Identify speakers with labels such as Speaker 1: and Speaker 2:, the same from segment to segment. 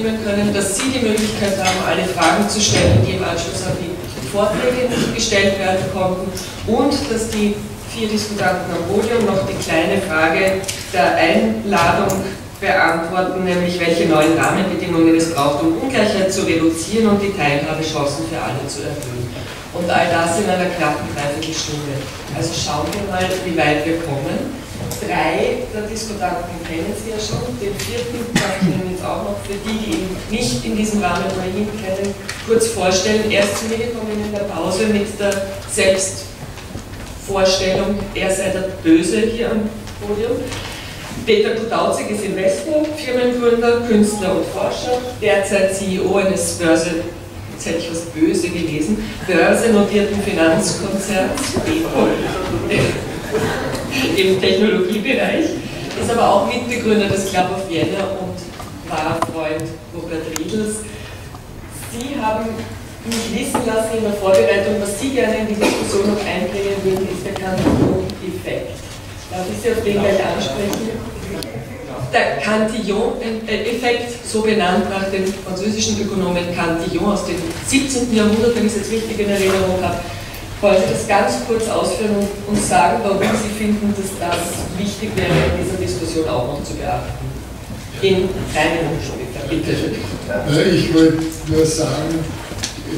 Speaker 1: Nehmen können, dass Sie die Möglichkeit haben, alle Fragen zu stellen, die im Anschluss an die Vorträge gestellt werden konnten und dass die vier Diskutanten am Podium noch die kleine Frage der Einladung beantworten, nämlich welche neuen Rahmenbedingungen es braucht, um Ungleichheit zu reduzieren und die Teilhabechancen für alle zu erhöhen. Und all das in einer knappen Dreiviertelstunde. Also schauen wir mal, wie weit wir kommen. Drei der Diskutanten kennen Sie ja schon. Den vierten darf ich Ihnen jetzt auch noch für die, die ihn nicht in diesem Rahmen ohnehin kennen, kurz vorstellen. Er ist zu mir gekommen in der Pause mit der Selbstvorstellung, er sei der Böse hier am Podium. Peter Kutauzig ist Investor, Firmengründer, Künstler und Forscher, derzeit CEO eines Börse, jetzt hätte ich was böse gelesen, börsennotierten Finanzkonzerns im Technologiebereich, ist aber auch Mitbegründer des Club of Vienna und war Freund Robert Riedels. Sie haben mich wissen lassen in der Vorbereitung, was Sie gerne in die Diskussion noch einbringen würden, ist der Cantillon-Effekt. Darf ich Sie auf den gleich ansprechen? Der Cantillon-Effekt, so benannt nach dem französischen Ökonomen Cantillon aus dem 17. Jahrhundert, wenn ich es jetzt richtig in Erinnerung habe, wollte das ganz kurz ausführen und, und sagen, warum Sie finden, dass das wichtig wäre, in dieser Diskussion auch noch zu beachten. In drei Minuten bitte.
Speaker 2: Ich wollte nur sagen,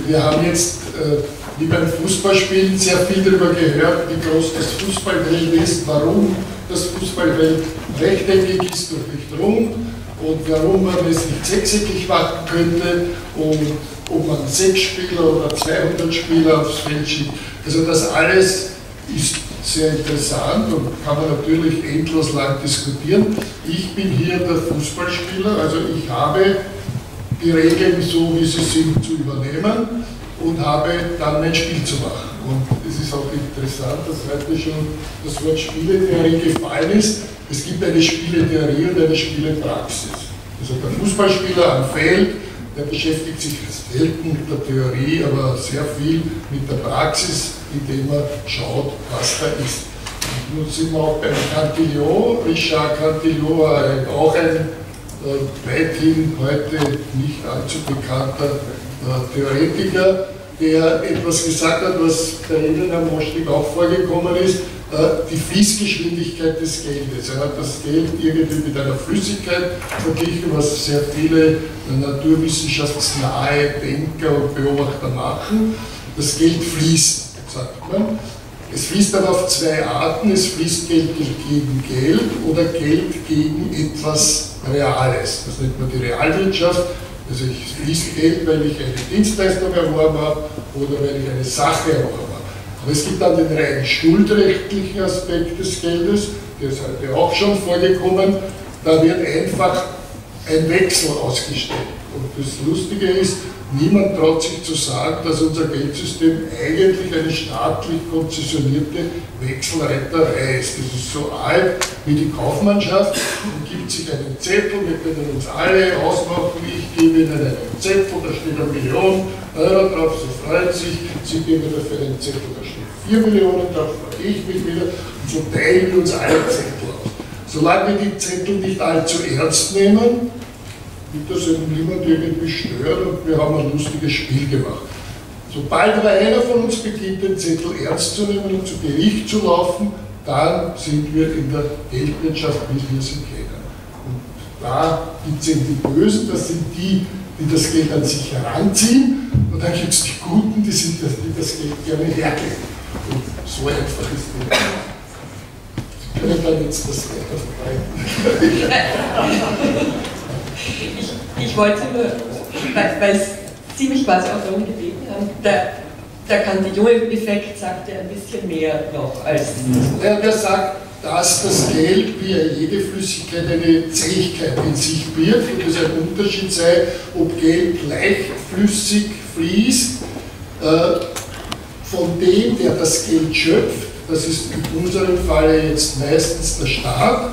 Speaker 2: wir haben jetzt äh, wie beim Fußballspielen sehr viel darüber gehört, wie groß das Fußballfeld ist, warum das Fußballfeld rechteckig ist und nicht rund und warum man es nicht sechseckig machen könnte und ob man sechs Spieler oder 200 Spieler aufs Feld schickt. Also das alles ist sehr interessant und kann man natürlich endlos lang diskutieren. Ich bin hier der Fußballspieler, also ich habe die Regeln so, wie sie sind, zu übernehmen und habe dann mein Spiel zu machen. Und es ist auch interessant, dass heute schon das Wort Spieletheorie gefallen ist. Es gibt eine Spieletheorie und eine Spielepraxis. Also der Fußballspieler am Feld, der beschäftigt sich selten mit der Theorie, aber sehr viel mit der Praxis, indem er schaut, was da ist. Und nun sind wir auch beim Cantillon. Richard Cantillon auch ein äh, weithin heute nicht allzu bekannter äh, Theoretiker, der etwas gesagt hat, was bei Ihnen, Herr Moschlik, auch vorgekommen ist, die Fließgeschwindigkeit des Geldes. Er hat das Geld irgendwie mit einer Flüssigkeit verglichen, was sehr viele naturwissenschaftsnahe Denker und Beobachter machen. Das Geld fließt, sagt man. Es fließt aber auf zwei Arten. Es fließt Geld gegen Geld oder Geld gegen etwas Reales. Das nennt man die Realwirtschaft. Also ich fließt Geld, weil ich eine Dienstleistung erworben habe oder weil ich eine Sache erworben habe. Aber es gibt dann den rein schuldrechtlichen Aspekt des Geldes, der ist heute auch schon vorgekommen. Da wird einfach ein Wechsel ausgestellt. Und das Lustige ist, niemand traut sich zu sagen, dass unser Geldsystem eigentlich eine staatlich konzessionierte Wechselretterei ist. Das ist so alt wie die Kaufmannschaft und gibt sich einen Zettel, wir können uns alle ausmachen, ich gebe Ihnen einen Zettel, da steht eine Million Euro drauf, Sie freuen sich, Sie geben dafür einen Zettel, 4 Millionen drauf, freue ich mich wieder und so teilen wir uns alle Zettel aus. Solange wir die Zettel nicht allzu ernst nehmen, wird das eben niemand irgendwie stört und wir haben ein lustiges Spiel gemacht. Sobald aber einer von uns beginnt, den Zettel ernst zu nehmen und zu Gericht zu laufen, dann sind wir in der Geldwirtschaft, wie wir sie kennen. Und da gibt es eben die Bösen, das sind die, die das Geld an sich heranziehen, und dann gibt es die Guten, die, sind, die das Geld gerne hergeben. Und so einfach ist es. Sie können dann jetzt das weiter verbreiten.
Speaker 1: Ich, ich wollte nur, weil, Sie mich quasi auch darum gebeten haben, der, der Cantillon-Effekt sagt ja ein bisschen mehr noch als.
Speaker 2: Ja, der sagt, dass das Geld wie jede Flüssigkeit eine Zähigkeit in sich birgt und es ein Unterschied sei, ob Geld leichtflüssig fließt, äh, von dem, der das Geld schöpft, das ist in unserem Falle jetzt meistens der Staat,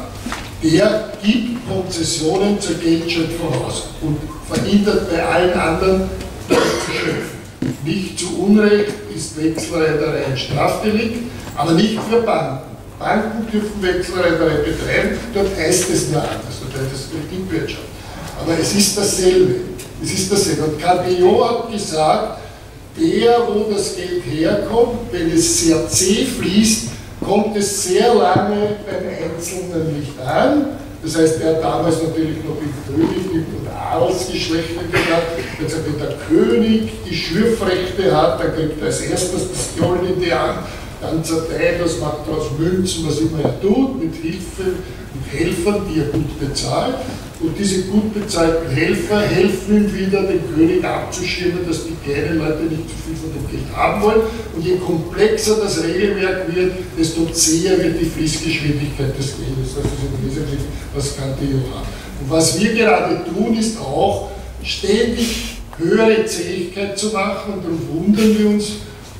Speaker 2: der gibt Konzessionen zur Geldschöpfung aus und verhindert bei allen anderen, Geld zu schöpfen. Nicht zu Unrecht ist Wechselreiterei ein Strafdelikt, aber nicht für Banken. Banken dürfen Wechselreiterei betreiben, dort heißt es nur anders, dort heißt es Kreditwirtschaft. Aber es ist dasselbe. Es ist dasselbe. Und KPO hat gesagt, der, wo das Geld herkommt, wenn es sehr zäh fließt, kommt es sehr lange beim Einzelnen nicht an. Das heißt, er hat damals natürlich noch in König und Adelsgeschlechter gehabt. Jetzt, wenn der König die Schürfrechte hat, dann kriegt er als erstes das Goldene an, dann zerteilt das, macht aus Münzen, was immer er tut, mit Hilfe und Helfern, die er gut bezahlt. Und diese gut bezahlten Helfer helfen ihm wieder, den König abzuschirmen, dass die kleinen Leute nicht zu viel von dem Geld haben wollen. Und je komplexer das Regelwerk wird, desto zäher wird die Fließgeschwindigkeit des Geldes. Das ist im Wesentlichen, was Cantillon hat. Und was wir gerade tun, ist auch ständig höhere Zähigkeit zu machen. Und darum wundern wir uns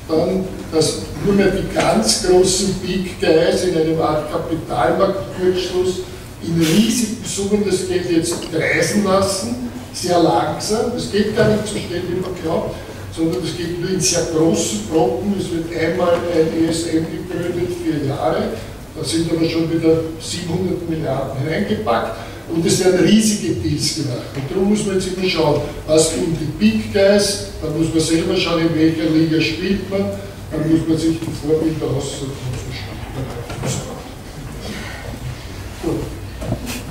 Speaker 2: dann, dass nur mehr die ganz großen Big Guys in einem Art Kapitalmarktkurzschluss in riesigen Summen das Geld jetzt kreisen lassen, sehr langsam. Das geht gar nicht so schnell, wie man glaubt, sondern das geht nur in sehr großen Brocken. Es wird einmal ein ESM gegründet, vier Jahre. Da sind aber schon wieder 700 Milliarden hineingepackt. Und es werden riesige Deals gemacht. Und darum muss man jetzt immer schauen, was tun die Big Guys, dann muss man selber schauen, in welcher Liga spielt man, dann muss man sich die Vorbilder aussuchen.
Speaker 1: Gut.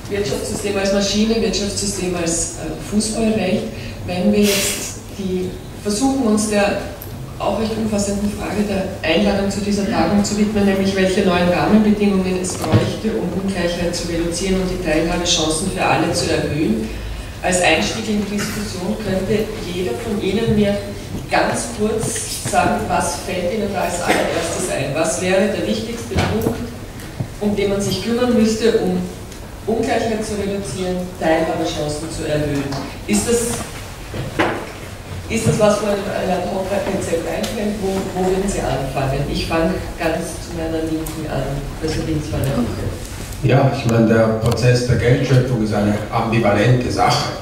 Speaker 1: Wirtschaftssystem als Maschine, Wirtschaftssystem als äh, Fußballrecht. Wenn wir jetzt die versuchen, uns der auch recht umfassenden Frage der Einladung zu dieser Tagung zu widmen, nämlich welche neuen Rahmenbedingungen es bräuchte, um Ungleichheit zu reduzieren und die Teilhabechancen für alle zu erhöhen. Als Einstieg in die Diskussion könnte jeder von Ihnen mir ganz kurz sagen, was fällt Ihnen da als allererstes ein? Was wäre der wichtigste Punkt, um den man sich kümmern müsste, um Ungleichheit zu reduzieren, Teilhabechancen zu erhöhen. Ist das, ist das was, wo ein Ad-Hoc-Rezept einfällt? Wo, wo würden Sie anfangen? Ich fange ganz zu meiner Linken an, Professor Dingsmann.
Speaker 3: Ja, ich meine, der Prozess der Geldschöpfung ist eine ambivalente Sache.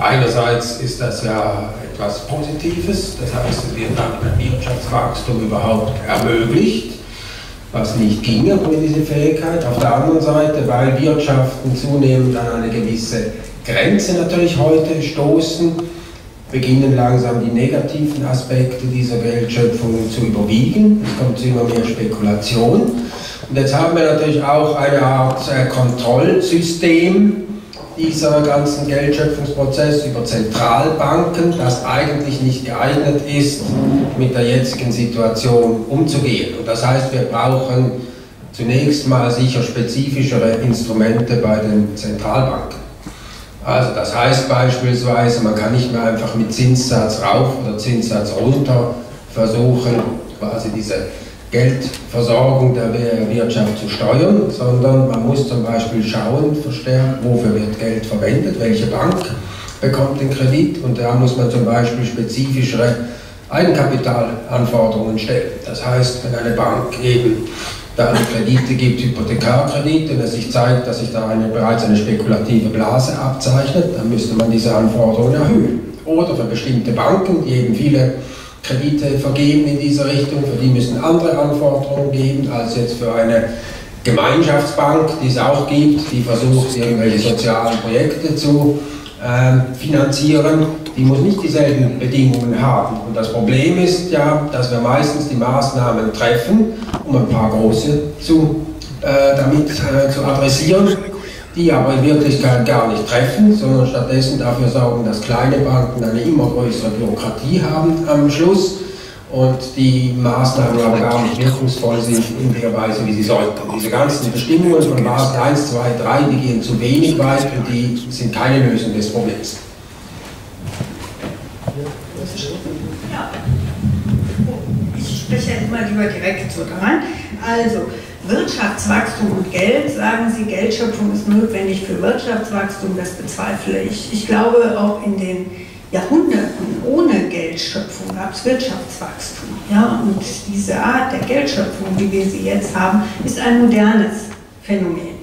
Speaker 3: Einerseits ist das ja etwas Positives, das heißt, es wird dann ein Wirtschaftswachstum überhaupt ermöglicht was nicht ginge ohne diese Fähigkeit. Auf der anderen Seite, weil Wirtschaften zunehmend an eine gewisse Grenze natürlich heute stoßen, beginnen langsam die negativen Aspekte dieser Geldschöpfung zu überwiegen. Es kommt zu immer mehr Spekulation. Und jetzt haben wir natürlich auch eine Art äh, Kontrollsystem, dieser ganzen Geldschöpfungsprozess über Zentralbanken, das eigentlich nicht geeignet ist, mit der jetzigen Situation umzugehen. Und das heißt, wir brauchen zunächst mal sicher spezifischere Instrumente bei den Zentralbanken. Also das heißt beispielsweise, man kann nicht mehr einfach mit Zinssatz rauf oder Zinssatz runter versuchen, quasi diese Geldversorgung der Wirtschaft zu steuern, sondern man muss zum Beispiel schauen, verstärkt, wofür wird Geld verwendet, welche Bank bekommt den Kredit und da muss man zum Beispiel spezifischere Eigenkapitalanforderungen stellen. Das heißt, wenn eine Bank eben da Kredite gibt, Hypothekarkredite, und es sich zeigt, dass sich da eine, bereits eine spekulative Blase abzeichnet, dann müsste man diese Anforderungen erhöhen. Oder für bestimmte Banken, die eben viele Kredite vergeben in dieser Richtung, für die müssen andere Anforderungen geben als jetzt für eine Gemeinschaftsbank, die es auch gibt, die versucht, irgendwelche sozialen Projekte zu äh, finanzieren, die muss nicht dieselben Bedingungen haben. Und das Problem ist ja, dass wir meistens die Maßnahmen treffen, um ein paar große zu, äh, damit äh, zu adressieren die aber in Wirklichkeit gar nicht treffen, sondern stattdessen dafür sorgen, dass kleine Banken eine immer größere Bürokratie haben am Schluss und die Maßnahmen aber gar nicht wirkungsvoll sind in der Weise, wie sie sollten. Diese ganzen Bestimmungen von Maß 1, 2, 3, die gehen zu wenig weit und die sind keine Lösung des Problems.
Speaker 4: Ja. Ich spreche immer lieber direkt so rein. Also, Wirtschaftswachstum und Geld, sagen Sie, Geldschöpfung ist notwendig für Wirtschaftswachstum, das bezweifle ich. Ich glaube, auch in den Jahrhunderten ohne Geldschöpfung gab es Wirtschaftswachstum. Ja? Und diese Art der Geldschöpfung, wie wir sie jetzt haben, ist ein modernes Phänomen.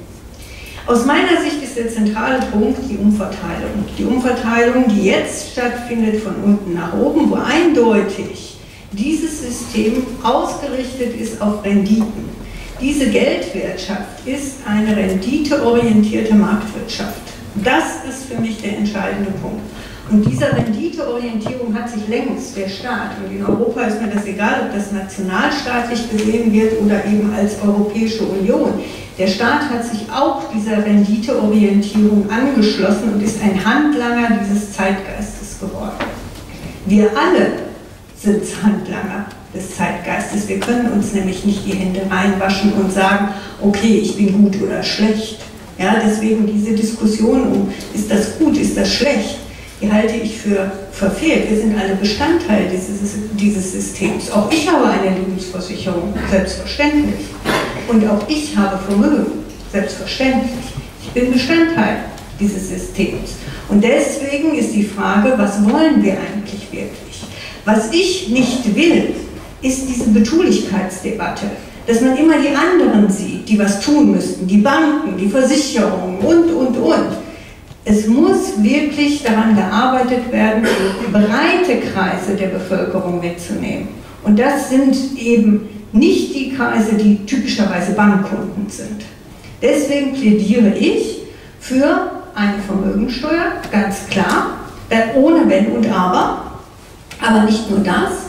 Speaker 4: Aus meiner Sicht ist der zentrale Punkt die Umverteilung. Die Umverteilung, die jetzt stattfindet von unten nach oben, wo eindeutig dieses System ausgerichtet ist auf Renditen. Diese Geldwirtschaft ist eine renditeorientierte Marktwirtschaft. Das ist für mich der entscheidende Punkt. Und dieser Renditeorientierung hat sich längst der Staat, und in Europa ist mir das egal, ob das nationalstaatlich gesehen wird oder eben als Europäische Union, der Staat hat sich auch dieser Renditeorientierung angeschlossen und ist ein Handlanger dieses Zeitgeistes geworden. Wir alle sind Handlanger des Zeitgeistes. Wir können uns nämlich nicht die Hände reinwaschen und sagen, okay, ich bin gut oder schlecht. Ja, deswegen diese Diskussion um, ist das gut, ist das schlecht, die halte ich für verfehlt. Wir sind alle Bestandteil dieses, dieses Systems. Auch ich habe eine Lebensversicherung, selbstverständlich. Und auch ich habe Vermögen, selbstverständlich. Ich bin Bestandteil dieses Systems. Und deswegen ist die Frage, was wollen wir eigentlich wirklich? Was ich nicht will, ist diese Betulichkeitsdebatte, dass man immer die anderen sieht, die was tun müssten, die Banken, die Versicherungen und, und, und. Es muss wirklich daran gearbeitet werden, breite Kreise der Bevölkerung mitzunehmen. Und das sind eben nicht die Kreise, die typischerweise Bankkunden sind. Deswegen plädiere ich für eine Vermögensteuer, ganz klar, ohne Wenn und Aber. Aber nicht nur das.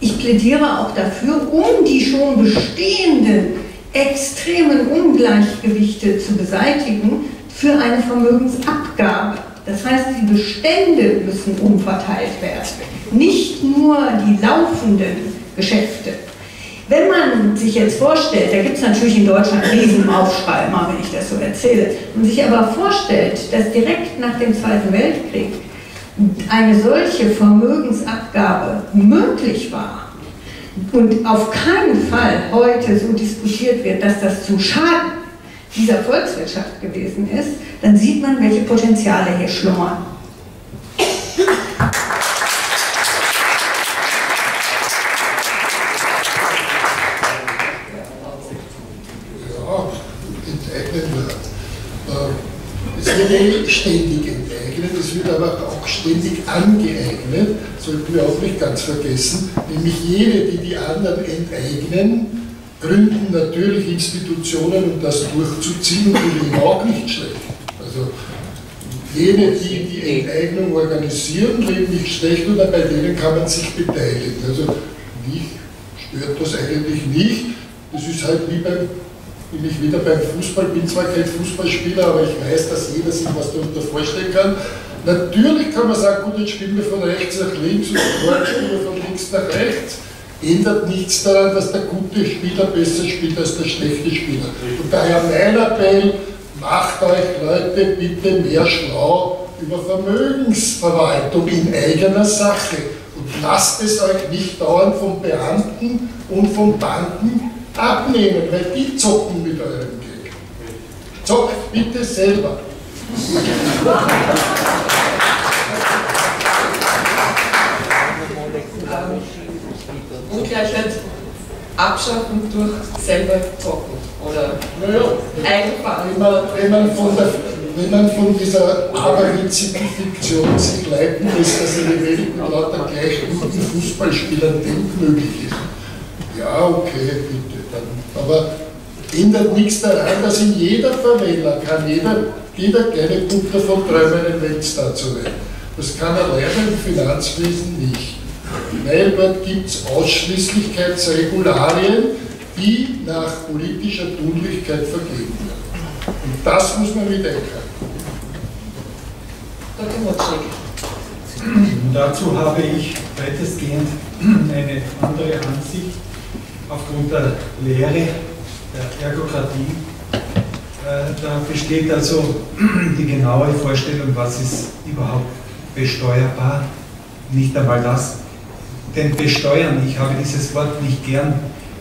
Speaker 4: Ich plädiere auch dafür, um die schon bestehenden extremen Ungleichgewichte zu beseitigen, für eine Vermögensabgabe. Das heißt, die Bestände müssen umverteilt werden, nicht nur die laufenden Geschäfte. Wenn man sich jetzt vorstellt, da gibt es natürlich in Deutschland einen Riesenaufschrei, mal wenn ich das so erzähle, und sich aber vorstellt, dass direkt nach dem Zweiten Weltkrieg eine solche Vermögensabgabe möglich war und auf keinen Fall heute so diskutiert wird, dass das zum Schaden dieser Volkswirtschaft gewesen ist, dann sieht man, welche Potenziale hier schlummern.
Speaker 2: Ja, wird eh ständig es wird aber auch ständig angeeignet, sollten wir auch nicht ganz vergessen, nämlich jene, die die anderen enteignen, gründen natürlich Institutionen, um das durchzuziehen und die leben auch nicht schlecht. Also jene, die die Enteignung organisieren, leben nicht schlecht oder bei denen kann man sich beteiligen. Also mich stört das eigentlich nicht. Das ist halt wie beim, bin ich wieder beim Fußball, bin zwar kein Fußballspieler, aber ich weiß, dass jeder sich was darunter vorstellen kann. Natürlich kann man sagen, gut, jetzt spielen wir von rechts nach links und dann spielen wir von links nach rechts ändert nichts daran, dass der gute Spieler besser spielt als der schlechte Spieler. Und daher mein Appell, macht euch Leute bitte mehr schlau über Vermögensverwaltung in eigener Sache und lasst es euch nicht dauernd von Beamten und von Banken abnehmen, weil die zocken mit eurem Geld. Zockt bitte selber.
Speaker 1: Ungleichheit abschaffen durch selber zocken oder naja,
Speaker 2: einfahren. Wenn man, wenn, man von der, wenn man von dieser aberwitzigen Fiktion sich leiten lässt, dass eine Welt mit lauter gleich guten Fußballspielern denkmöglich ist. Ja, okay, bitte. Dann, aber ändert nichts daran, dass in jeder Favela kann jeder, jeder kleine Bub davon träumen, ein Weltstar zu werden. Das kann er lernen im Finanzwesen nicht weil dort gibt es Ausschließlichkeitsregularien, die nach politischer Tunlichkeit vergeben werden. Und das muss man mitdenken.
Speaker 5: Dazu habe ich weitestgehend eine andere Ansicht aufgrund der Lehre der Ergokratie. Äh, da besteht also die genaue Vorstellung, was ist überhaupt besteuerbar, nicht einmal das, denn besteuern, ich habe dieses Wort nicht gern,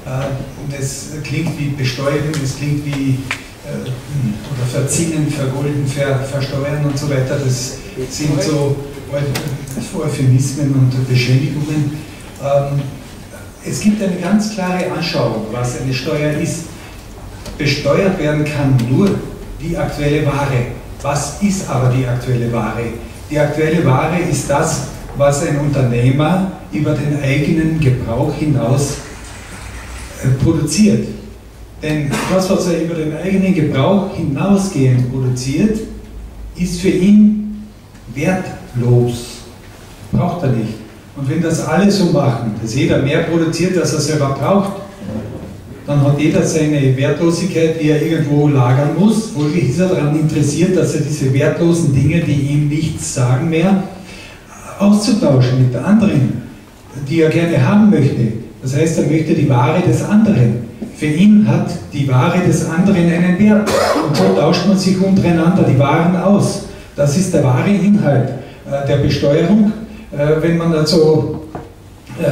Speaker 5: äh, es klingt wie besteuern, es klingt wie äh, oder verzinnen, vergolden, ver, versteuern und so weiter, das sind so Euphemismen und Beschädigungen. Ähm, es gibt eine ganz klare Anschauung, was eine Steuer ist. Besteuert werden kann nur die aktuelle Ware. Was ist aber die aktuelle Ware? Die aktuelle Ware ist das, was ein Unternehmer über den eigenen Gebrauch hinaus äh, produziert. Denn das, was er über den eigenen Gebrauch hinausgehend produziert, ist für ihn wertlos. Braucht er nicht. Und wenn das alle so machen, dass jeder mehr produziert, als er selber braucht, dann hat jeder seine Wertlosigkeit, die er irgendwo lagern muss. Folglich ist er daran interessiert, dass er diese wertlosen Dinge, die ihm nichts sagen mehr, auszutauschen mit anderen, die er gerne haben möchte. Das heißt, er möchte die Ware des anderen. Für ihn hat die Ware des anderen einen Wert. Und so tauscht man sich untereinander die Waren aus. Das ist der wahre Inhalt äh, der Besteuerung. Äh, wenn man also äh,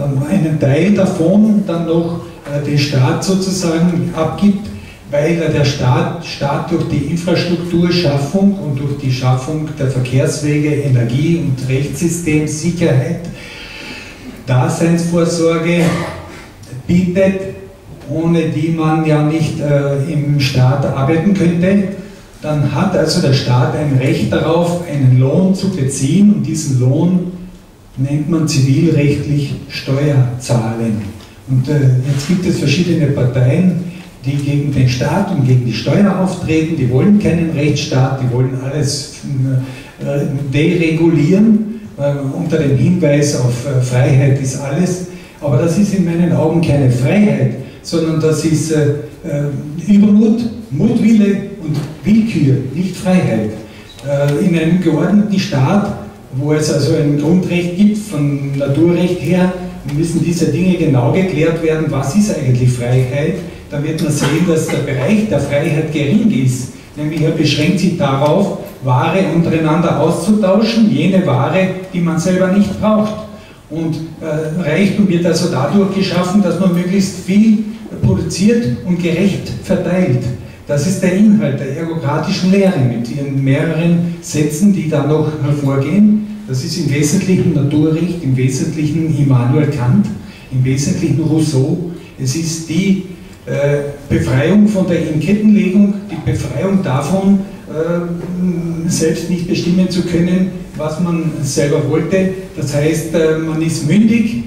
Speaker 5: ähm, einen Teil davon dann noch den Staat sozusagen abgibt, weil der Staat, Staat durch die Infrastrukturschaffung und durch die Schaffung der Verkehrswege, Energie- und Rechtssystem, Sicherheit, Daseinsvorsorge bietet, ohne die man ja nicht äh, im Staat arbeiten könnte, dann hat also der Staat ein Recht darauf, einen Lohn zu beziehen und diesen Lohn nennt man zivilrechtlich Steuerzahlen. Und äh, jetzt gibt es verschiedene Parteien, die gegen den Staat und gegen die Steuer auftreten, die wollen keinen Rechtsstaat, die wollen alles äh, deregulieren äh, unter dem Hinweis auf äh, Freiheit ist alles. Aber das ist in meinen Augen keine Freiheit, sondern das ist äh, äh, Übermut, Mutwille und Willkür, nicht Freiheit. Äh, in einem geordneten Staat, wo es also ein Grundrecht gibt, von Naturrecht her, müssen diese Dinge genau geklärt werden, was ist eigentlich Freiheit, dann wird man sehen, dass der Bereich der Freiheit gering ist. Nämlich er beschränkt sich darauf, Ware untereinander auszutauschen, jene Ware, die man selber nicht braucht. Und äh, Reichtum wird also dadurch geschaffen, dass man möglichst viel produziert und gerecht verteilt. Das ist der Inhalt der ergokratischen Lehre mit ihren mehreren Sätzen, die da noch hervorgehen. Das ist im Wesentlichen Naturrecht, im Wesentlichen Immanuel Kant, im Wesentlichen Rousseau. Es ist die äh, Befreiung von der Inkettenlegung, die Befreiung davon, äh, selbst nicht bestimmen zu können, was man selber wollte. Das heißt, äh, man ist mündig,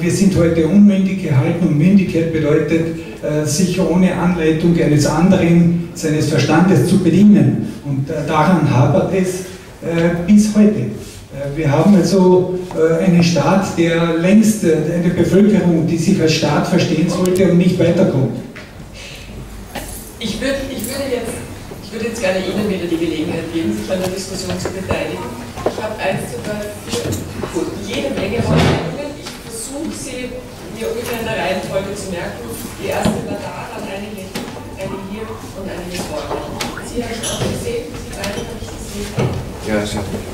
Speaker 5: wir sind heute unmündig gehalten und Mündigkeit bedeutet, sich ohne Anleitung eines anderen, seines Verstandes zu bedienen. Und daran hapert es bis heute. Wir haben also einen Staat, der längst eine Bevölkerung, die sich als Staat verstehen sollte und nicht weiterkommt.
Speaker 1: Ich würde, ich würde, jetzt, ich würde jetzt gerne Ihnen wieder die Gelegenheit geben, sich an der Diskussion zu beteiligen. Ich habe eins, zwei, vier, gut, jede Menge Wortmeldungen. Ich versuche sie mir ungefähr in der Reihenfolge zu merken. Die erste war da, dann eine hier, eine hier und eine hier vorne. Sie habe ich auch gesehen, Sie beide habe ich gesehen.
Speaker 6: Ja, schon.
Speaker 1: Sie habe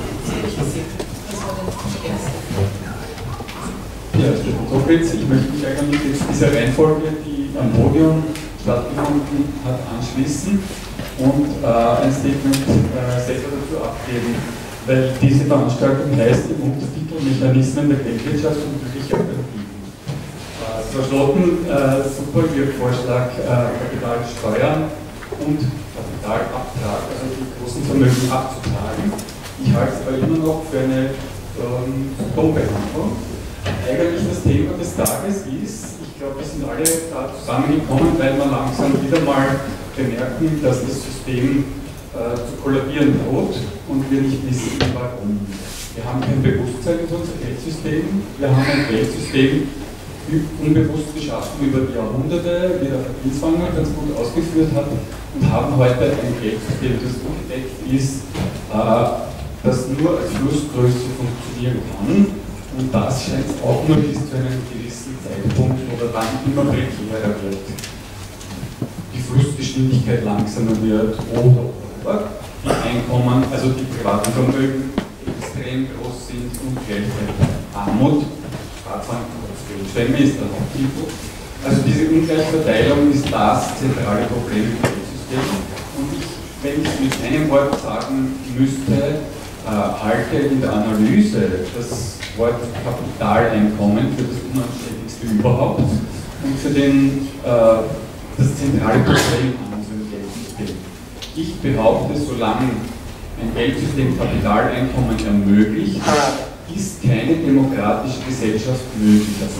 Speaker 7: Topitz, ich möchte mich eigentlich jetzt dieser Reihenfolge, die am Podium stattgefunden hat, anschließen und äh, ein Statement äh, selber dazu abgeben, weil diese Veranstaltung heißt im Untertitel Mechanismen der Geldwirtschaft und mögliche Alternativen. Äh, Frau Schlotten, äh, super Ihr Vorschlag, äh, Kapitalsteuern und Kapitalabtrag, also die großen Vermögen abzutragen. Ich halte es aber immer noch für eine ähm, Symptombehandlung. Eigentlich das Thema des Tages ist, glaube, wir sind alle da zusammengekommen, weil wir langsam wieder mal bemerken, dass das System äh, zu kollabieren droht und wir nicht wissen, warum. Wir haben kein Bewusstsein in unserem Geldsystem, wir haben ein Geldsystem unbewusst geschaffen über die Jahrhunderte, wie der Pilzwanger ganz gut ausgeführt hat, und haben heute ein Geldsystem, das ungedeckt ist, äh, das nur als Flussgröße funktionieren kann. Und das scheint auch nur bis zu einem gewissen Zeitpunkt oder dann immer prekärer wird, die Flussgeschwindigkeit langsamer wird oder, oder die Einkommen, also die privaten Vermögen extrem groß sind und gleichzeitig Armut, Staatsbanken, Geldschwemme ist der Hauptinput. Also diese Ungleichverteilung ist das zentrale Problem im Geldsystem. Und ich, wenn ich es mit einem Wort sagen müsste, äh, halte in der Analyse das Wort Kapitaleinkommen für das unanständige überhaupt und für den, äh, das zentrale Problem an unserem Geldsystem. Ich behaupte, solange ein Geldsystem Kapitaleinkommen ermöglicht, ist keine demokratische Gesellschaft möglich als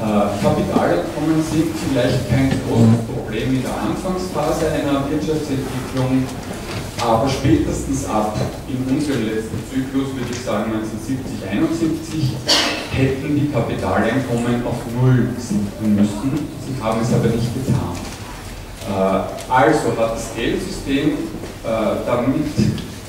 Speaker 7: äh, Kapitaleinkommen sind vielleicht kein großes Problem in der Anfangsphase einer Wirtschaftsentwicklung, aber spätestens ab in unserem letzten Zyklus, würde ich sagen 1970, 71, hätten die Kapitaleinkommen auf Null sinken müssen. Sie haben es aber nicht getan. Äh, also hat das Geldsystem äh, damit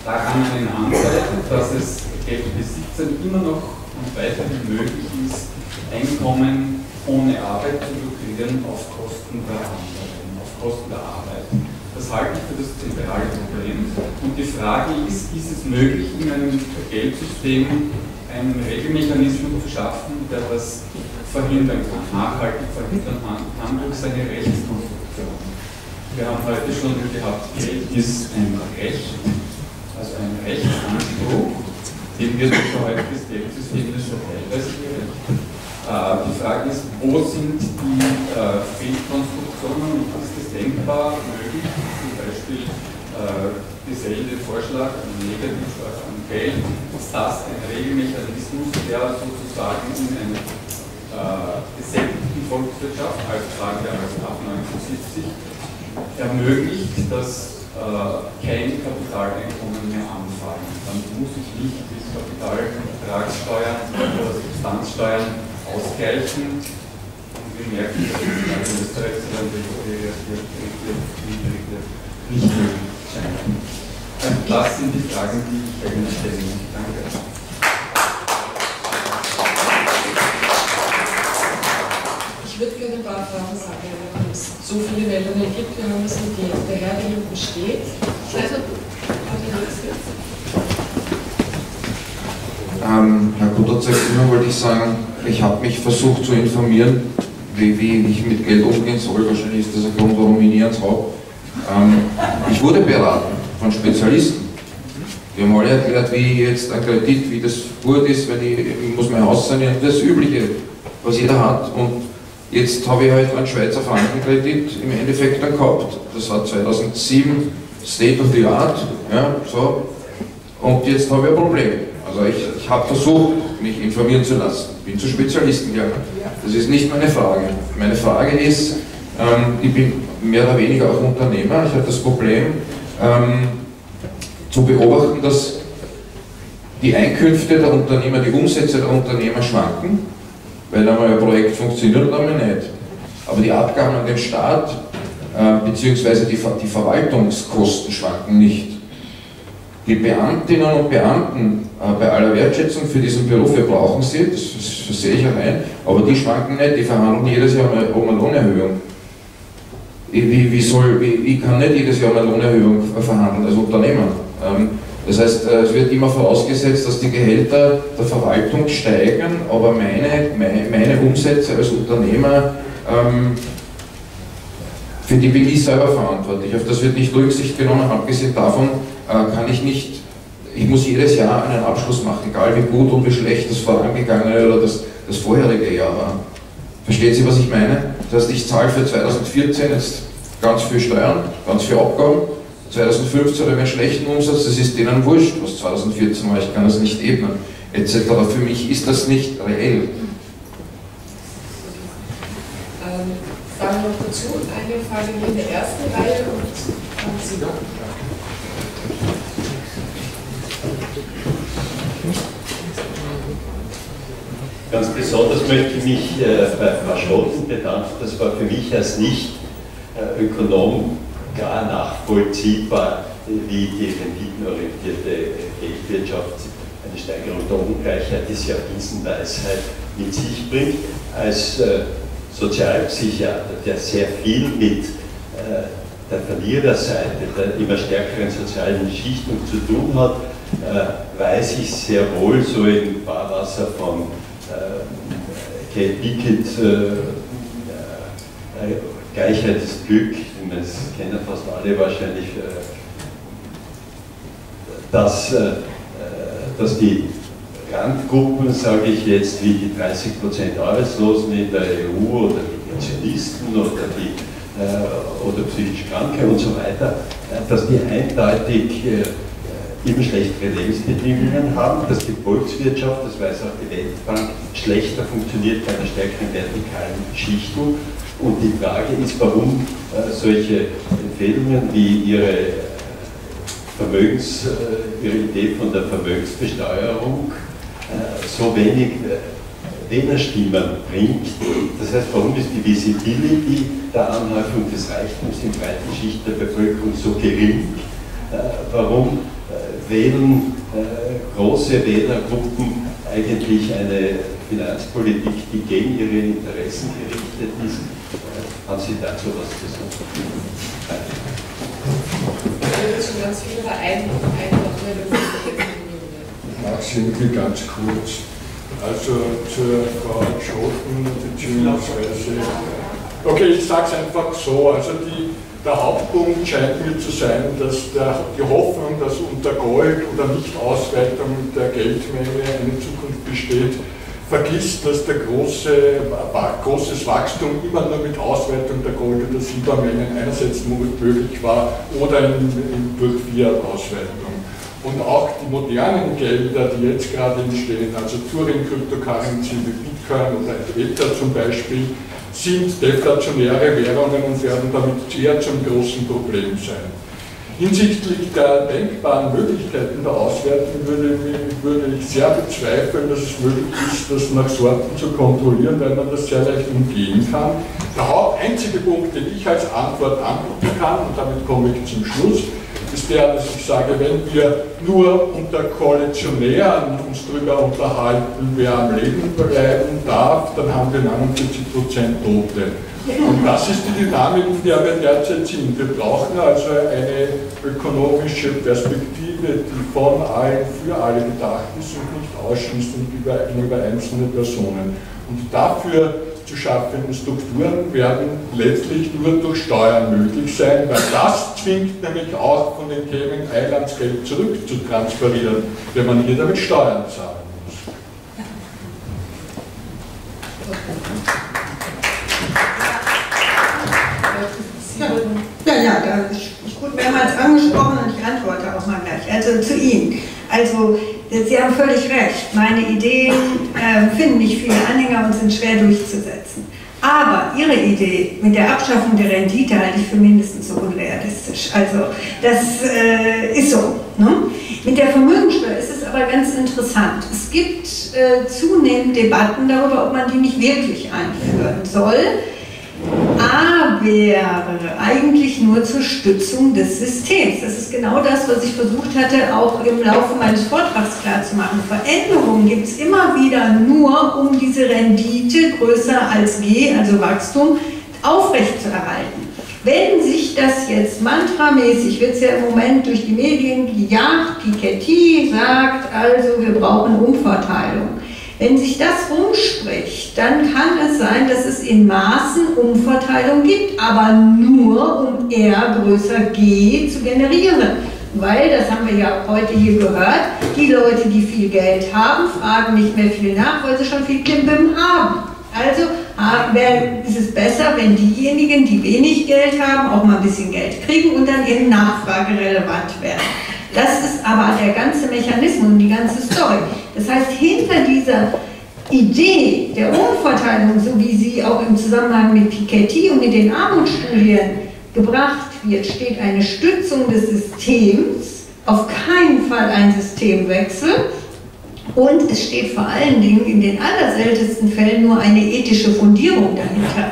Speaker 7: daran einen Anteil, dass es Geldbesitzern immer noch und weiterhin möglich ist, Einkommen ohne Arbeit zu lukrieren auf Kosten der anderen, auf Kosten der Arbeit. Das halte ich für das zentrale Problem. Und die Frage ist, ist es möglich, in einem Geldsystem einen Regelmechanismus zu schaffen, der das verhindern kann, nachhaltig verhindern kann durch seine Rechtskonstruktion. Wir haben heute schon gehabt, Geld ist ein Recht, also ein Rechtsanspruch, dem wird durch heute das Geldsystem teilweise gerecht. Äh, die Frage ist, wo sind die äh, Fehlkonstruktionen und ist denkbar möglich, Beispiel äh, gesellen den Vorschlag, Negativsteuer an Geld, ist das ein Regelmechanismus, der sozusagen in einer äh, gesenkten Volkswirtschaft, also sagen wir als ab 1970, ermöglicht, dass äh, keine Kapitaleinkommen mehr anfallen. Dann muss ich nicht mit Kapitalertragssteuern oder Substanzsteuern ausgleichen. Und wir merken, dass in Österreich nicht möglich scheint. Das sind die Fragen, die ich eigentlich stellen Danke.
Speaker 1: Ich würde gerne ein paar Fragen sagen, wenn es so viele Meldungen gibt. Wir haben es mit der Herr, der hinten steht. Ich weiß nicht,
Speaker 6: ähm, Herr Kuderzek, immer wollte ich sagen, ich habe mich versucht zu informieren, wie, ich mit Geld umgehen soll. Wahrscheinlich ist das ein Grund, warum ich nie eins habe. Ähm, ich wurde beraten von Spezialisten. Die haben alle erklärt, wie jetzt ein Kredit, wie das gut ist, wenn ich, ich muss mein Haus sanieren, das Übliche, was jeder hat. Und jetzt habe ich halt einen Schweizer Frankenkredit im Endeffekt dann gehabt. Das war 2007 State of the Art. Ja, so. Und jetzt habe ich ein Problem. Also ich, ich habe versucht, mich informieren zu lassen. Bin zu Spezialisten gegangen. Das ist nicht meine Frage. Meine Frage ist, ähm, ich bin mehr oder weniger auch Unternehmer. Ich habe das Problem ähm, zu beobachten, dass die Einkünfte der Unternehmer, die Umsätze der Unternehmer schwanken, weil einmal ein Projekt funktioniert und einmal nicht. Aber die Abgaben an den Staat äh, bzw. Die, die Verwaltungskosten schwanken nicht. Die Beamtinnen und Beamten, äh, bei aller Wertschätzung für diesen Beruf, wir brauchen sie, das, das sehe ich auch ein, aber die schwanken nicht, die verhandeln jedes Jahr um eine Lohnerhöhung. Wie, wie soll, wie, ich kann nicht jedes Jahr eine Lohnerhöhung verhandeln als Unternehmer. Ähm, das heißt, äh, es wird immer vorausgesetzt, dass die Gehälter der Verwaltung steigen, aber meine, meine, meine Umsätze als Unternehmer, ähm, für die bin ich selber verantwortlich. Auf das wird nicht Rücksicht genommen. Abgesehen davon äh, kann ich nicht, ich muss jedes Jahr einen Abschluss machen, egal wie gut und wie schlecht das vorangegangene oder das, das vorherige Jahr war. Versteht Sie, was ich meine? Das heißt, ich zahle für 2014 jetzt ganz viel Steuern, ganz viel Abgaben. 2015 habe ich einen schlechten Umsatz, das ist denen wurscht, was 2014 war, ich kann das nicht ebnen, etc. Für mich ist das nicht reell.
Speaker 1: Sagen noch dazu, eine Frage in der ersten Reihe und dann Sie.
Speaker 8: Ganz besonders möchte ich mich äh, bei Frau Schotten bedanken. Das war für mich als Nicht-Ökonom gar nachvollziehbar, wie die renditenorientierte Geldwirtschaft eine Steigerung der Ungleichheit, die sie auf Binsenweisheit mit sich bringt. Als äh, Sozialpsychiater, der sehr viel mit äh, der Verliererseite, der immer stärkeren sozialen Schichtung zu tun hat, weiß ich sehr wohl so im Fahrwasser von Kate Pickett, äh, äh, Gleichheit ist Glück, das kennen fast alle wahrscheinlich, äh, dass, äh, dass die Randgruppen, sage ich jetzt, wie die 30% Arbeitslosen in der EU oder die Pensionisten oder die oder psychisch Kranke und so weiter, dass die eindeutig immer schlechtere Lebensbedingungen haben, dass die Volkswirtschaft, das weiß auch die Weltbank, schlechter funktioniert bei einer stärkeren vertikalen Schichtung. Und die Frage ist, warum äh, solche Empfehlungen wie Ihre Vermögens, äh, Ihre Idee von der Vermögensbesteuerung äh, so wenig Wählerstimmen bringt. Das heißt, warum ist die Visibility der Anhäufung des Reichtums in breiten Schicht der Bevölkerung so gering? Warum wählen große Wählergruppen eigentlich eine Finanzpolitik, die gegen ihre Interessen gerichtet ist? Haben Sie dazu was zu sagen?
Speaker 1: schon ganz viel, aber ein,
Speaker 9: Maximilian ganz kurz. Also zur Frau Schoten beziehungsweise. Okay, ich sage es einfach so. Also die, der Hauptpunkt scheint mir zu sein, dass der, die Hoffnung, dass unter Gold oder Nichtausweitung der Geldmenge eine Zukunft besteht, vergisst, dass der große, großes Wachstum immer nur mit Ausweitung der Gold- oder Silbermengen einerseits möglich war oder in, in, durch Fiat-Ausweitung. Und auch die modernen Gelder, die jetzt gerade entstehen, also Turing-Kryptocurrency wie Bitcoin oder Ether zum Beispiel, sind deflationäre Währungen und werden damit eher zum großen Problem sein. Hinsichtlich der denkbaren Möglichkeiten der Auswertung würde, würde, ich sehr bezweifeln, dass es möglich ist, das nach Sorten zu kontrollieren, weil man das sehr leicht umgehen kann. Der einzige Punkt, den ich als Antwort anbieten kann, und damit komme ich zum Schluss, ist der, dass ich sage, wenn wir nur unter Koalitionären uns darüber unterhalten, wer am Leben bleiben darf, dann haben wir 49 Prozent Tote. Und das ist die Dynamik, in der wir derzeit sind. Wir brauchen also eine ökonomische Perspektive, die von allen für alle gedacht ist und nicht ausschließlich über, über einzelne Personen. Und dafür zu schaffenden Strukturen werden letztlich nur durch Steuern möglich sein, weil das zwingt nämlich auch von den Cayman Islands Geld zurück zu transferieren, wenn man hier damit Steuern zahlen muss.
Speaker 4: Ja, ja, ist gut mehrmals angesprochen und ich antworte auch mal gleich. Also zu Ihnen. Also, Sie haben völlig recht. Meine Ideen äh, finden nicht viele Anhänger und sind schwer durchzusetzen. Aber Ihre Idee mit der Abschaffung der Rendite halte ich für mindestens so unrealistisch. Also, das äh, ist so. Ne? Mit der Vermögensteuer ist es aber ganz interessant. Es gibt äh, zunehmend Debatten darüber, ob man die nicht wirklich einführen soll aber eigentlich nur zur Stützung des Systems. Das ist genau das, was ich versucht hatte, auch im Laufe meines Vortrags klarzumachen. Veränderungen gibt es immer wieder nur, um diese Rendite größer als G, also Wachstum, aufrechtzuerhalten. Wenn sich das jetzt mantramäßig, wird es ja im Moment durch die Medien gejagt, Piketty sagt, also wir brauchen Umverteilung. Wenn sich das rumspricht, dann kann es sein, dass es in Maßen Umverteilung gibt, aber nur um R größer G zu generieren. Weil, das haben wir ja heute hier gehört, die Leute, die viel Geld haben, fragen nicht mehr viel nach, weil sie schon viel Klimbim haben. Also ist es besser, wenn diejenigen, die wenig Geld haben, auch mal ein bisschen Geld kriegen und dann eben nachfragerelevant werden. Das ist aber der ganze Mechanismus und die ganze Story. Das heißt, hinter dieser Idee der Umverteilung, so wie sie auch im Zusammenhang mit Piketty und mit den Armutsstudien gebracht wird, steht eine Stützung des Systems, auf keinen Fall ein Systemwechsel und es steht vor allen Dingen in den allerseltensten Fällen nur eine ethische Fundierung dahinter.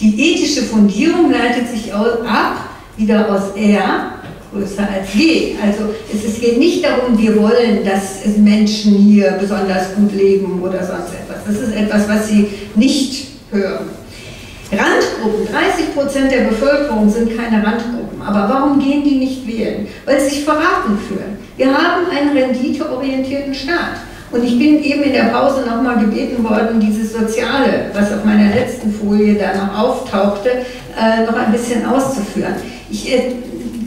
Speaker 4: Die ethische Fundierung leitet sich ab, wieder aus R, größer als G. Also es geht nicht darum, wir wollen, dass Menschen hier besonders gut leben oder sonst etwas. Das ist etwas, was sie nicht hören. Randgruppen, 30 Prozent der Bevölkerung sind keine Randgruppen. Aber warum gehen die nicht wählen? Weil sie sich verraten fühlen. Wir haben einen renditeorientierten Staat. Und ich bin eben in der Pause nochmal gebeten worden, dieses Soziale, was auf meiner letzten Folie da noch auftauchte, äh, noch ein bisschen auszuführen. Ich äh,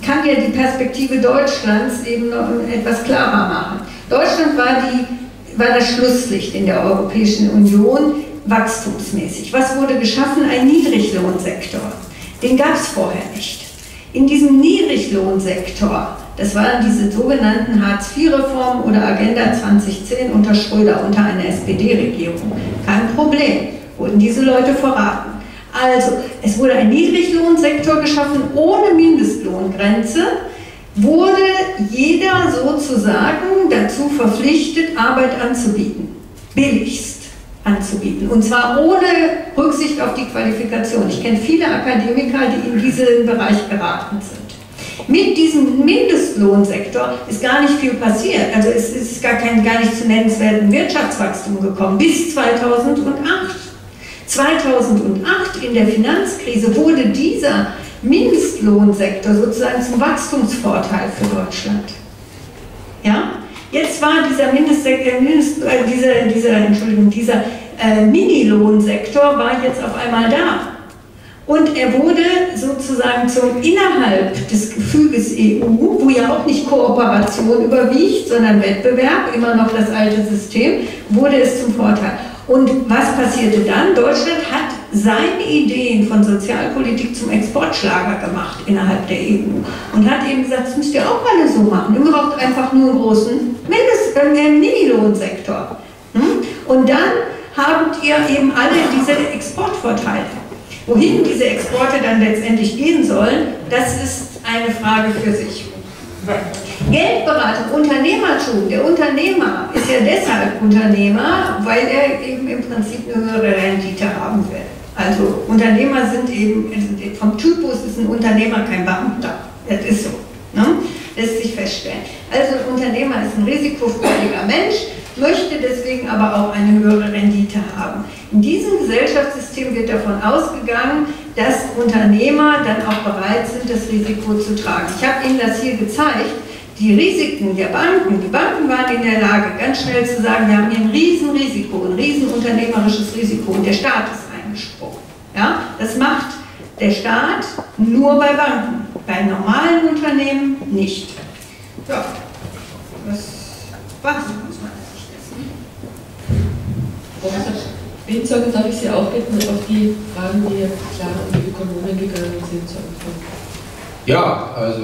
Speaker 4: kann ja die Perspektive Deutschlands eben noch etwas klarer machen. Deutschland war, die, war das Schlusslicht in der Europäischen Union wachstumsmäßig. Was wurde geschaffen? Ein Niedriglohnsektor. Den gab es vorher nicht. In diesem Niedriglohnsektor, das waren diese sogenannten Hartz-IV-Reformen oder Agenda 2010 unter Schröder, unter einer SPD-Regierung. Kein Problem, wurden diese Leute verraten. Also, es wurde ein Niedriglohnsektor geschaffen ohne Mindestlohngrenze. wurde jeder sozusagen dazu verpflichtet, Arbeit anzubieten. Billigst anzubieten. Und zwar ohne Rücksicht auf die Qualifikation. Ich kenne viele Akademiker, die in diesen Bereich geraten sind. Mit diesem Mindestlohnsektor ist gar nicht viel passiert. Also es ist gar kein gar nicht zu nennenswerten Wirtschaftswachstum gekommen bis 2008. 2008 in der Finanzkrise wurde dieser Mindestlohnsektor sozusagen zum Wachstumsvorteil für Deutschland. Ja? Jetzt war dieser, Mindestsektor, Mindest, äh, dieser, dieser, Entschuldigung, dieser äh, Minilohnsektor war jetzt auf einmal da. Und er wurde sozusagen zum innerhalb des Gefüges EU, wo ja auch nicht Kooperation überwiegt, sondern Wettbewerb, immer noch das alte System, wurde es zum Vorteil. Und was passierte dann? Deutschland hat seine Ideen von Sozialpolitik zum Exportschlager gemacht innerhalb der EU und hat eben gesagt, das müsst ihr auch alle so machen. Ihr braucht einfach nur einen großen Mindest äh, Minilohnsektor. Hm? Und dann habt ihr eben alle diese Exportvorteile. Wohin diese Exporte dann letztendlich gehen sollen, das ist eine Frage für sich. Geldberatung, Unternehmertum. Der Unternehmer ist ja deshalb Unternehmer, weil er eben im Prinzip eine höhere Rendite haben will. Also Unternehmer sind eben, vom Typus ist ein Unternehmer kein Beamter. Das ist so. Ne? Lässt sich feststellen. Also ein Unternehmer ist ein risikofreudiger Mensch, möchte deswegen aber auch eine höhere Rendite haben. In diesem Gesellschaftssystem wird davon ausgegangen, dass Unternehmer dann auch bereit sind, das Risiko zu tragen. Ich habe Ihnen das hier gezeigt. Die Risiken der Banken, die Banken waren in der Lage, ganz schnell zu sagen, wir haben hier ein Riesenrisiko, ein riesenunternehmerisches Risiko und der Staat ist eingesprungen. Ja? Das macht der Staat nur bei Banken, bei normalen Unternehmen nicht. Ja, das war's.
Speaker 1: Professor Windsorge, darf ich Sie auch bitten, auf die Fragen, die klar an die Ökonomen gegangen sind, zu antworten?
Speaker 3: Ja, also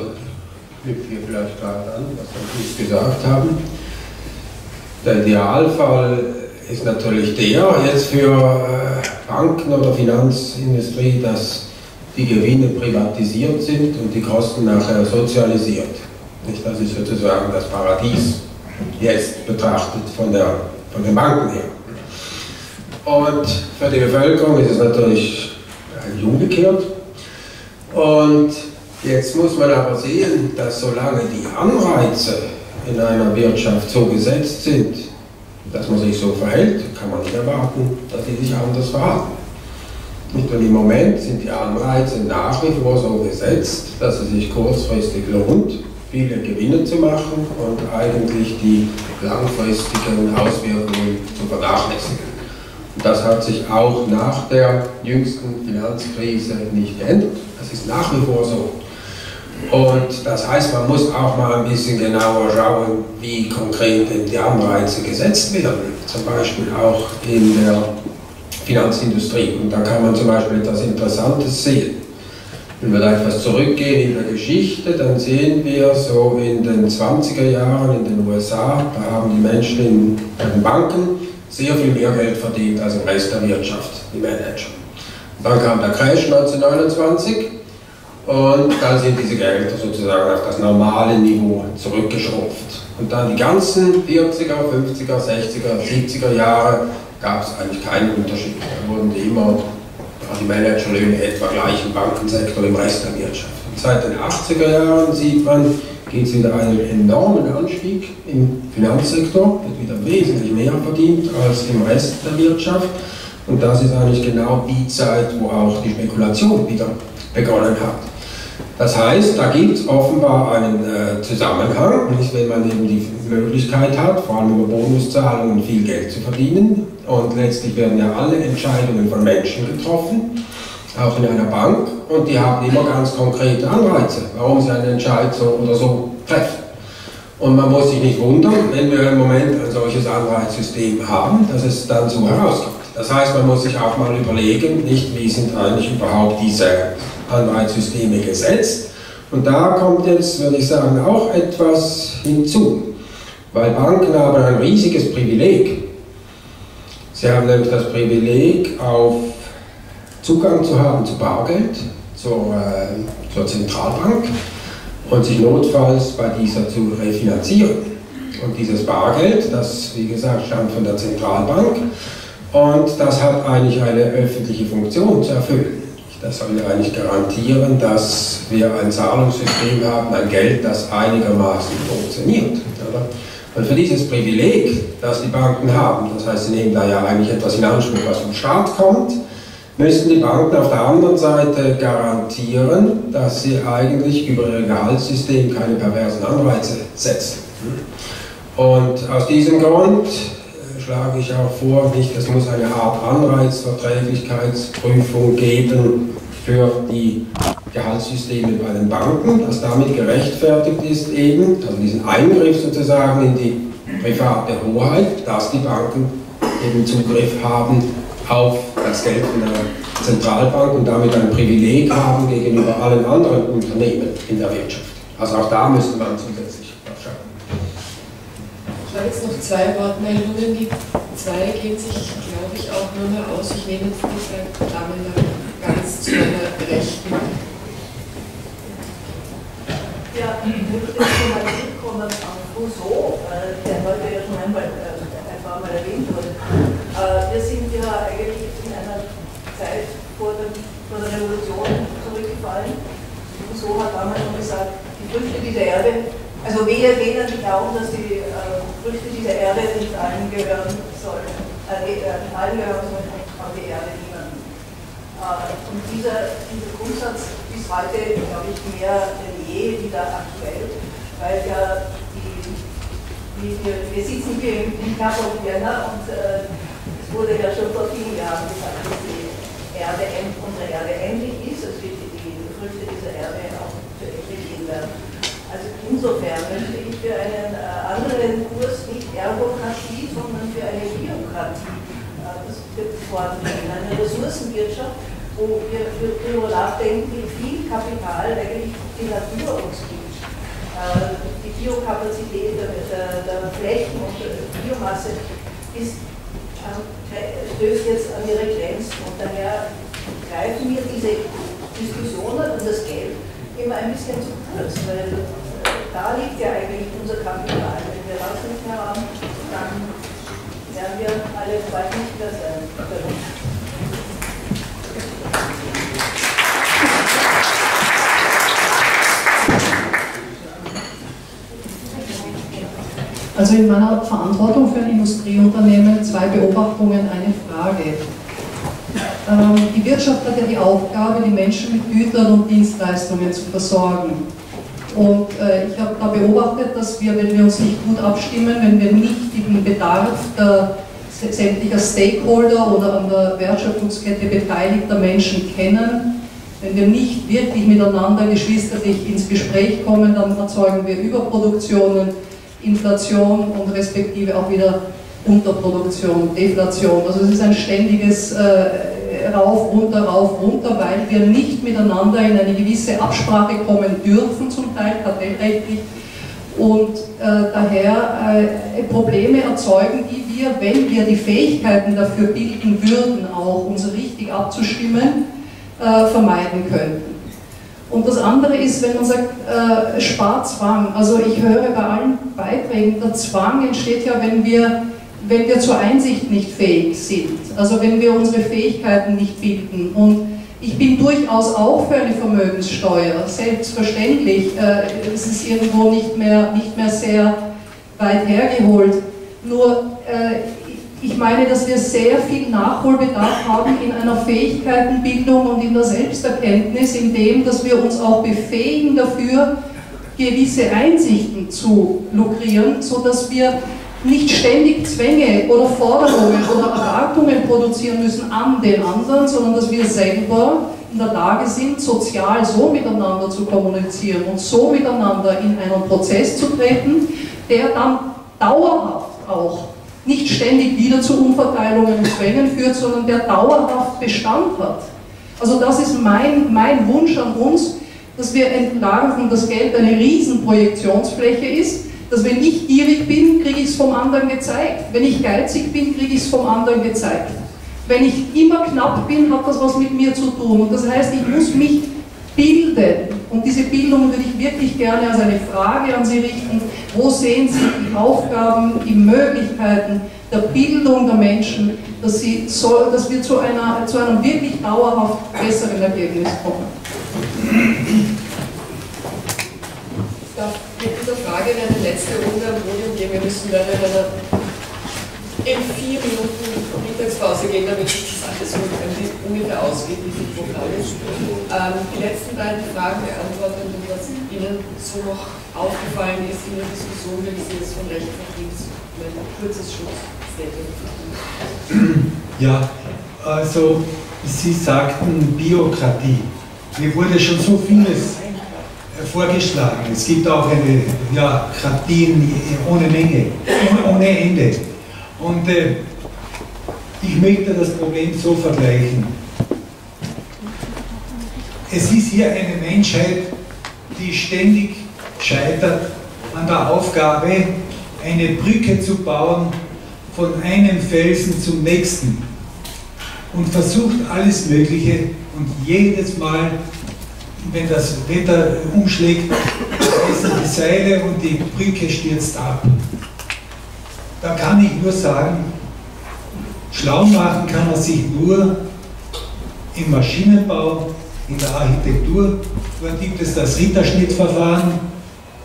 Speaker 3: knüpfe hier vielleicht gerade an, was Sie gesagt haben. Der Idealfall ist natürlich der jetzt für äh, Banken oder Finanzindustrie, dass die Gewinne privatisiert sind und die Kosten nachher sozialisiert. Das ist sozusagen das Paradies jetzt betrachtet von, der, von den Banken her. Und für die Bevölkerung ist es natürlich eigentlich umgekehrt. Und jetzt muss man aber sehen, dass solange die Anreize in einer Wirtschaft so gesetzt sind, dass man sich so verhält, kann man nicht erwarten, dass sie sich anders verhalten. Und im Moment sind die Anreize nach wie vor so gesetzt, dass es sich kurzfristig lohnt, viele Gewinne zu machen und eigentlich die langfristigen Auswirkungen zu vernachlässigen. Das hat sich auch nach der jüngsten Finanzkrise nicht geändert. Das ist nach wie vor so. Und das heißt, man muss auch mal ein bisschen genauer schauen, wie konkret denn die Anreize gesetzt werden. Zum Beispiel auch in der Finanzindustrie. Und da kann man zum Beispiel etwas Interessantes sehen. Wenn wir da etwas zurückgehen in der Geschichte, dann sehen wir so in den 20er Jahren in den USA, da haben die Menschen in den Banken sehr viel mehr Geld verdient als im Rest der Wirtschaft, die Manager. Dann kam der Crash 1929 und dann sind diese Gelder sozusagen auf das normale Niveau zurückgeschrumpft. Und dann die ganzen 40er, 50er, 60er, 70er Jahre gab es eigentlich keinen Unterschied. Da wurden die immer die Managerlöhne etwa gleich im Bankensektor, im Rest der Wirtschaft. Und seit den 80er Jahren sieht man, geht es wieder einen enormen Anstieg im Finanzsektor, wird wieder wesentlich mehr verdient als im Rest der Wirtschaft. Und das ist eigentlich genau die Zeit, wo auch die Spekulation wieder begonnen hat. Das heißt, da gibt es offenbar einen äh, Zusammenhang, nicht, wenn man eben die Möglichkeit hat, vor allem über Bonuszahlungen viel Geld zu verdienen. Und letztlich werden ja alle Entscheidungen von Menschen getroffen auch in einer Bank, und die haben immer ganz konkrete Anreize, warum sie einen Entscheid so oder so treffen. Und man muss sich nicht wundern, wenn wir im Moment ein solches Anreizsystem haben, dass es dann so herauskommt. Das heißt, man muss sich auch mal überlegen, nicht wie sind eigentlich überhaupt diese Anreizsysteme gesetzt. Und da kommt jetzt, würde ich sagen, auch etwas hinzu. Weil Banken haben ein riesiges Privileg. Sie haben nämlich das Privileg, auf Zugang zu haben zu Bargeld, zur, äh, zur Zentralbank. und sich notfalls bei dieser zu refinanzieren. Und dieses Bargeld, das wie gesagt stammt von der Zentralbank und das hat eigentlich eine öffentliche Funktion zu erfüllen. Das soll ja eigentlich garantieren, dass wir ein Zahlungssystem haben, ein Geld, das einigermaßen funktioniert. Oder? Und für dieses Privileg, das die Banken haben, das heißt, sie nehmen da ja eigentlich etwas in Anspruch, was vom Staat kommt, müssen die Banken auf der anderen Seite garantieren, dass sie eigentlich über ihr Gehaltssystem keine perversen Anreize setzen. Und aus diesem Grund äh, schlage ich auch vor, nicht, es muss eine Art Anreizverträglichkeitsprüfung geben für die Gehaltssysteme bei den Banken, das damit gerechtfertigt ist eben, also diesen Eingriff sozusagen in die private Hoheit, dass die Banken eben Zugriff haben auf das Geld von der Zentralbank und damit ein Privileg haben gegenüber allen anderen Unternehmen in der Wirtschaft. Also auch da müsste man zusätzlich schauen.
Speaker 1: Ich habe jetzt noch zwei Wortmeldungen. Die zwei gehen sich, glaube ich, auch nur mehr aus. Ich nehme jetzt diese Dame ganz zu meiner Rechten.
Speaker 10: Ja, ich möchte schon mal zurückkommen auf Rousseau, der heute ja schon einmal äh, ein paar Mal erwähnt wurde. Äh, wir sind ja eigentlich in einer Zeit vor der, vor der Revolution zurückgefallen. Rousseau hat damals schon gesagt, die Früchte dieser Erde, also wehe denen, die glauben, dass die äh, Früchte dieser Erde nicht allen gehören sollen, äh, nicht allen gehören sollen, aber die Erde niemandem. Und dieser, dieser Grundsatz ist heute, glaube ich, mehr denn je wieder aktuell, weil ja die, die, wir sitzen hier im Capo Vienna und äh, wurde ja schon vor vielen Jahren gesagt, dass die Erde, unsere Erde endlich ist, es wird die, Früchte dieser Erde auch Ende gehen werden. Also insofern möchte ich für einen äh, anderen Kurs nicht Ergokratie, sondern für eine Biokratie äh, vorbringen, eine Ressourcenwirtschaft, wo wir darüber nachdenken, wie viel Kapital eigentlich die Natur uns gibt. Äh, die Biokapazität der, der, der Flächen und der Biomasse ist, stößt jetzt an ihre Grenzen und daher greifen wir diese Diskussionen und das Geld immer ein bisschen zu kurz, weil äh, da liegt ja eigentlich unser Kapital. Wenn wir das nicht mehr haben, dann werden wir alle bald nicht mehr sein können.
Speaker 11: Also in meiner Verantwortung für ein Industrieunternehmen zwei Beobachtungen, eine Frage. Ähm, die Wirtschaft hat ja die Aufgabe, die Menschen mit Gütern und Dienstleistungen zu versorgen. Und äh, ich habe da beobachtet, dass wir, wenn wir uns nicht gut abstimmen, wenn wir nicht den Bedarf der sämtlicher Stakeholder oder an der Wertschöpfungskette beteiligter Menschen kennen, wenn wir nicht wirklich miteinander geschwisterlich ins Gespräch kommen, dann erzeugen wir Überproduktionen, Inflation und respektive auch wieder Unterproduktion, Deflation. Also es ist ein ständiges äh, Rauf, runter, rauf, runter, weil wir nicht miteinander in eine gewisse Absprache kommen dürfen, zum Teil kartellrechtlich, und äh, daher äh, Probleme erzeugen, die wir, wenn wir die Fähigkeiten dafür bilden würden, auch uns richtig abzustimmen, äh, vermeiden könnten. Und das andere ist, wenn man sagt, äh, Sparzwang, also ich höre bei allen Beiträgen, der Zwang entsteht ja, wenn wir, wenn wir zur Einsicht nicht fähig sind, also wenn wir unsere Fähigkeiten nicht bilden. Und ich bin durchaus auch für eine Vermögenssteuer, selbstverständlich. Äh, es ist irgendwo nicht mehr, nicht mehr sehr weit hergeholt. Nur äh, ich meine, dass wir sehr viel Nachholbedarf haben in einer Fähigkeitenbildung und in der Selbsterkenntnis, in dem, dass wir uns auch befähigen dafür, gewisse Einsichten zu lukrieren, sodass wir nicht ständig Zwänge oder Forderungen oder Erwartungen produzieren müssen an den anderen, sondern dass wir selber in der Lage sind, sozial so miteinander zu kommunizieren und so miteinander in einen Prozess zu treten, der dann dauerhaft auch nicht ständig wieder zu Umverteilungen und Zwängen führt, sondern der dauerhaft Bestand hat. Also das ist mein, mein Wunsch an uns, dass wir entlarven, dass Geld eine Riesenprojektionsfläche ist, dass wenn ich gierig bin, kriege ich es vom anderen gezeigt. Wenn ich geizig bin, kriege ich es vom anderen gezeigt. Wenn ich immer knapp bin, hat das was mit mir zu tun. Und das heißt, ich muss mich bilden. Und diese Bildung würde ich wirklich gerne als eine Frage an Sie richten. Wo sehen Sie die Aufgaben, die Möglichkeiten der Bildung der Menschen, dass, sie so, dass wir zu, einer, zu einem wirklich dauerhaft besseren Ergebnis kommen?
Speaker 1: Ich darf mit dieser Frage in eine letzte Runde am Podium gehen. Wir müssen leider in einer in vier Minuten Mittagspause gehen, damit ich das alles ungefähr ausgeht, wie viel Programm ist. Ähm, die letzten beiden Fragen beantworten was Ihnen so noch aufgefallen ist in der Diskussion, wenn Sie jetzt von nach links ein kurzes Schutzstatement
Speaker 5: Ja, also Sie sagten Biokratie. Mir wurde schon so vieles vorgeschlagen. Es gibt auch eine ja, Kratien ohne Menge, ohne Ende. Und äh, ich möchte das Problem so vergleichen. Es ist hier eine Menschheit, die ständig scheitert an der Aufgabe, eine Brücke zu bauen von einem Felsen zum nächsten und versucht alles Mögliche und jedes Mal, wenn das Wetter umschlägt, reißen die Seile und die Brücke stürzt ab da kann ich nur sagen, schlau machen kann man sich nur im Maschinenbau, in der Architektur. Dort gibt es das Ritterschnittverfahren,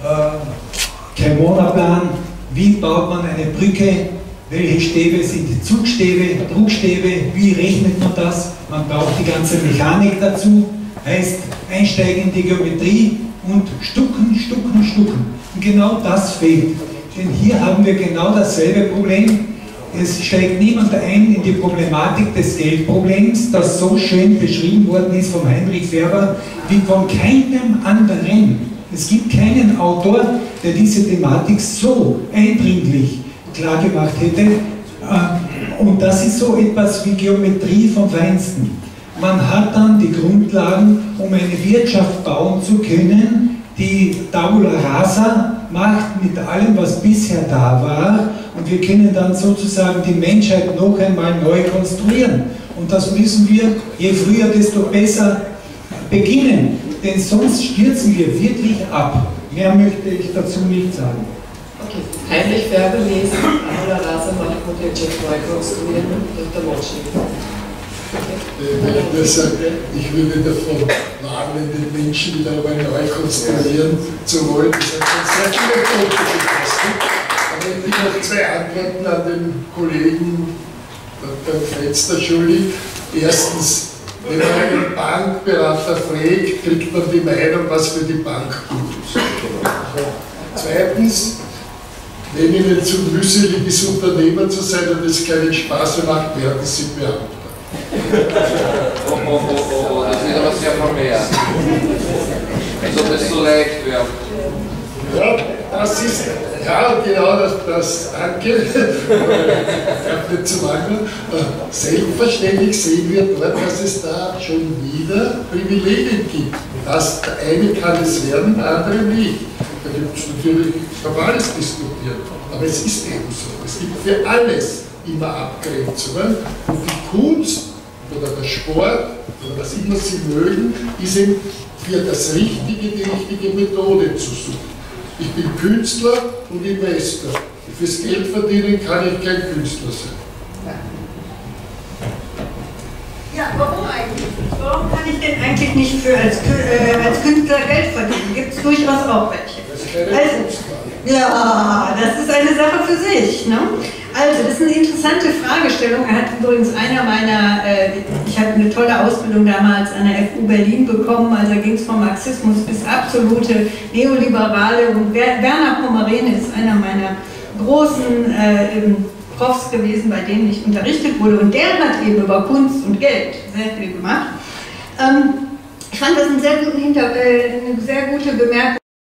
Speaker 5: äh, Cremona-Plan, wie baut man eine Brücke, welche Stäbe sind die Zugstäbe, Druckstäbe, wie rechnet man das? Man braucht die ganze Mechanik dazu, heißt einsteigen in die Geometrie und stucken, stucken, stucken. Und genau das fehlt. Denn hier haben wir genau dasselbe Problem. Es steigt niemand ein in die Problematik des Geldproblems, das so schön beschrieben worden ist von Heinrich Färber, wie von keinem anderen. Es gibt keinen Autor, der diese Thematik so eindringlich klargemacht hätte. Äh, und das ist so etwas wie Geometrie vom Feinsten. Man hat dann die Grundlagen, um eine Wirtschaft bauen zu können, die Tabula Rasa macht mit allem, was bisher da war und wir können dann sozusagen die Menschheit noch einmal neu konstruieren. Und das müssen wir je früher, desto besser beginnen, denn sonst stürzen wir wirklich ab. Mehr möchte ich dazu nicht sagen.
Speaker 1: Okay. Heinrich Färber lesen, Tabula Rasa macht und Wirtschaft neu konstruieren, Dr. Motschnik.
Speaker 2: Äh, deshalb, ich würde davon warnen, den Menschen wieder einmal neu konstruieren zu wollen. Das hat schon sehr viele Tote gekostet. Aber ich noch zwei Antworten an den Kollegen Dr. Fetzter schuldig. Erstens, wenn man einen Bankberater fragt, kriegt man die Meinung, was für die Bank gut ist. Zweitens, wenn Ihnen zu mühselig ist, Unternehmer zu sein und es keinen Spaß mehr macht, werden Sie Beamter
Speaker 6: oh, oh, oh, oh, das ist aber sehr vermehrt. Als ob es so leicht wäre.
Speaker 2: Ja, das ist, ja, genau, das, das danke. nicht zu lange. Selbstverständlich sehen wir dort, dass es da schon wieder Privilegien gibt. Das, der eine kann es werden, der andere nicht. Da gibt es natürlich, kann man alles diskutieren. Aber es ist eben so. Es gibt für alles immer Abgrenzungen. Und die Kunst oder der Sport oder was immer Sie mögen, ist eben für das Richtige die richtige Methode zu suchen. Ich bin Künstler und Investor. Fürs Geld verdienen kann ich kein Künstler sein.
Speaker 4: Ja, warum eigentlich? Warum kann ich denn eigentlich nicht für als, äh, als Künstler Geld verdienen? Gibt es durchaus auch welche.
Speaker 2: Das ist keine also,
Speaker 4: Ja, das ist eine Sache für sich. Ne? Also, das ist eine interessante Fragestellung. Er hat übrigens einer meiner, äh, ich habe eine tolle Ausbildung damals an der FU Berlin bekommen, also ging es vom Marxismus bis absolute Neoliberale und Werner Pommerene ist einer meiner großen äh, Profs gewesen, bei denen ich unterrichtet wurde und der hat eben über Kunst und Geld sehr viel gemacht. Ähm, ich fand das einen sehr Hinter äh, eine sehr gute Bemerkung.